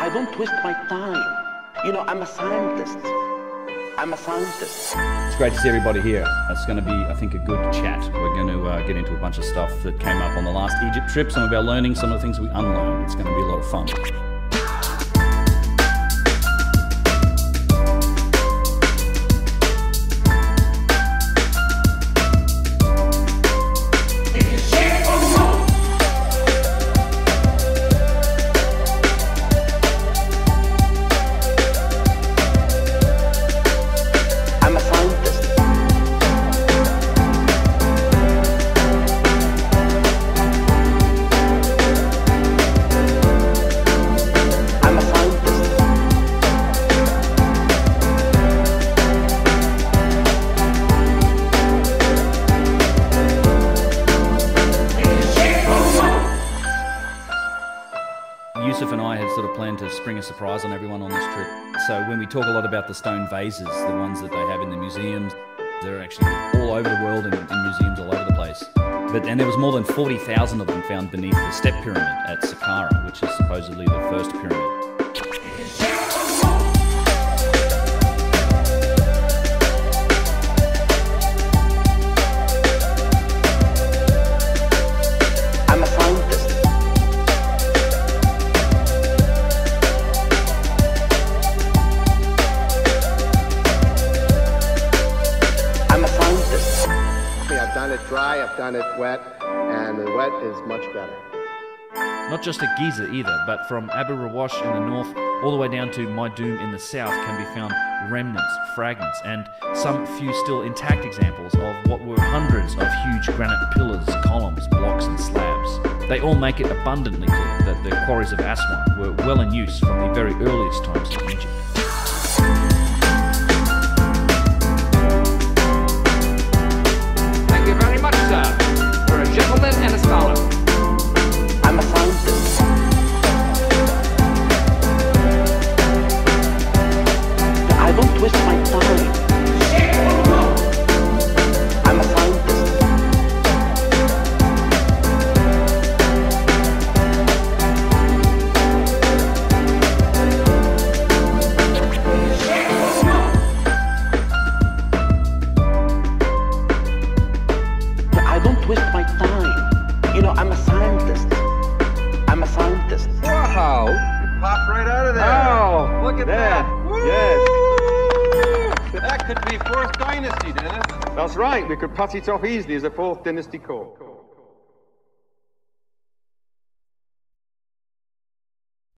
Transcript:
I don't waste my time. You know, I'm a scientist. I'm a scientist. It's great to see everybody here. It's going to be, I think, a good chat. We're going to uh, get into a bunch of stuff that came up on the last Egypt trip, some of our learning, some of the things we unlearned. It's going to be a lot of fun. Yusuf and I had sort of planned to spring a surprise on everyone on this trip. So when we talk a lot about the stone vases, the ones that they have in the museums, they're actually all over the world in, in museums all over the place. But and there was more than 40,000 of them found beneath the step pyramid at Saqqara, which is supposedly the first pyramid. Dry, I've done it wet, and the wet is much better. Not just at Giza either, but from Abu Rawash in the north all the way down to Meidum in the south can be found remnants, fragments, and some few still intact examples of what were hundreds of huge granite pillars, columns, blocks, and slabs. They all make it abundantly clear that the quarries of Aswan were well in use from the very earliest times Wow! You popped right out of there. Oh, Look at yeah, that. yes. That could be fourth dynasty, Dennis. That's right. We could pass it off easily as a fourth dynasty core.